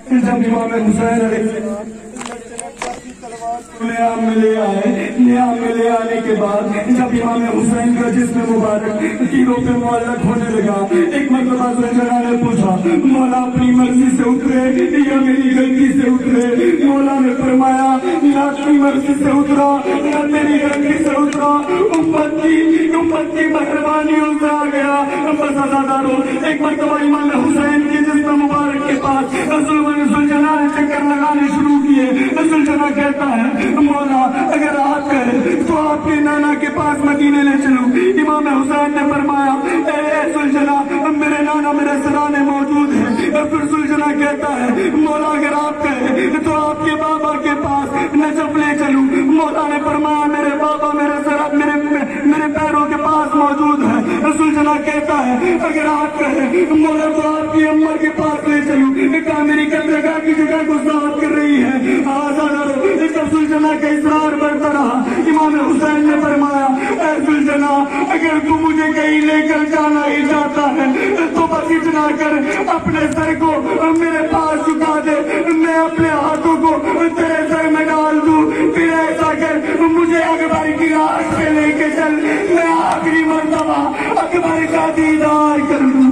जब इमाम हुसैन बाद जब इमाम हुसैन का जिसम मुबारक तीरों पे मुअल्लक होने लगा एक मरतबा ने पूछा मौला अपनी मर्ज़ी से उतरे या मेरी गलती से उतरे मौला ने फरमाया ना अपनी मर्ज़ी से उतरा ना मेरी गलती से उतरा उम्मत मेहरबानी उसे गया बस अजादारो एक मरतबा इमाम हुसैन पास चक्कर लगाने शुरू किए जुलझना कहता है, मौला, अगर आप कहें तो आपके नाना के पास मदीने ले चलूँ। इमाम हुसैन ने फरमाया सुलझना मेरे नाना मेरे सराने मौजूद है फिर सुलझना कहता है, मौला, अगर आप कहें तो आपके बाबा के पास नजफ ले चलूँ मौला ने फरमाया मेरे बाबा मेरे सरा मेरे मेरे पैरों के पास मौजूद है। सुलझना कहता है, अगर आप कहें मौला तो आपकी अम्मा के पास ले चलूँ। कहा मेरी कब्रगाह की जगह साफ़ कर रही है। आज़ाद सुलझना का इसरार बढ़ता रहा। इमाम हुसैन ने फरमाया, ऐ सुलझना अगर तू मुझे कहीं लेकर जाना ही चाहता है तो बस इतना कर। अपने सर को मेरे पास झुका अकबर का दीदार कर लूँ।